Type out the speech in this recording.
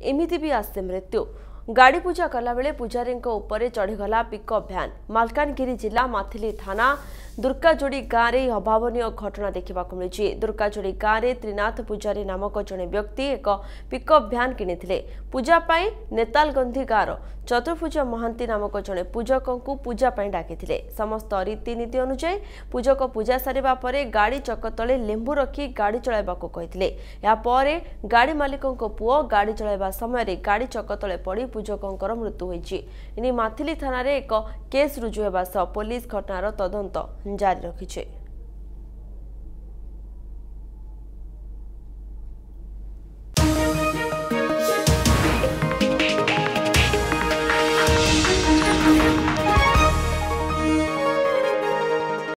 ଏମିତି ବି ଆସେ ମୃତ୍ୟୁ ଗାଡ଼ି ପୂଜା କଲାବେଳେ ପୂଜାରୀଙ୍କ ଉପରେ ଚଢ଼ିଗଲା ପିକଅପ୍ ଭ୍ୟାନ୍ ମାଲକାନଗିରି ଜିଲ୍ଲା ମାଥିଲି ଥାନା ଦୁର୍ଗାଯୋଡ଼ି ଗାଁରେ ଏହି ଅଭାବନୀୟ ଘଟଣା ଦେଖିବାକୁ ମିଳିଛି। ଦୁର୍ଗାଯୋଡ଼ି ଗାଁରେ ତ୍ରିନାଥ ପୂଜାରୀ ନାମକ ଜଣେ ବ୍ୟକ୍ତି ଏକ ପିକଅପ୍ ଭ୍ୟାନ୍ କିଣିଥିଲେ। ପୂଜା ପାଇଁ ନେତାଲଗନ୍ଧି ଗାଁର ଚତୁର୍ଭୁଜ ମହାନ୍ତି ନାମକ ଜଣେ ପୂଜକଙ୍କୁ ପୂଜା ପାଇଁ ଡାକିଥିଲେ। ସମସ୍ତ ରୀତିନୀତି ଅନୁଯାୟୀ ପୂଜକ ପୂଜା ସାରିବା ପରେ ଗାଡ଼ି ଚକ ତଳେ ଲେମ୍ବୁ ରଖି ଗାଡ଼ି ଚଳାଇବାକୁ କହିଥିଲେ। ଏହାପରେ ଗାଡ଼ି ମାଲିକଙ୍କ ପୁଅ ଗାଡ଼ି ଚଳାଇବା ସମୟରେ ଗାଡ଼ି ଚକ ତଳେ ପଡ଼ି ପୂଜକଙ୍କର ମୃତ୍ୟୁ ହୋଇଛି। ଏନେଇ ମାଥିଲି ଥାନାରେ ଏକ କେସ୍ ରୁଜୁ ହେବା ସହ ପୋଲିସ ଘଟଣାର ତଦନ୍ତ જારી રાખી છે.